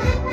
Ha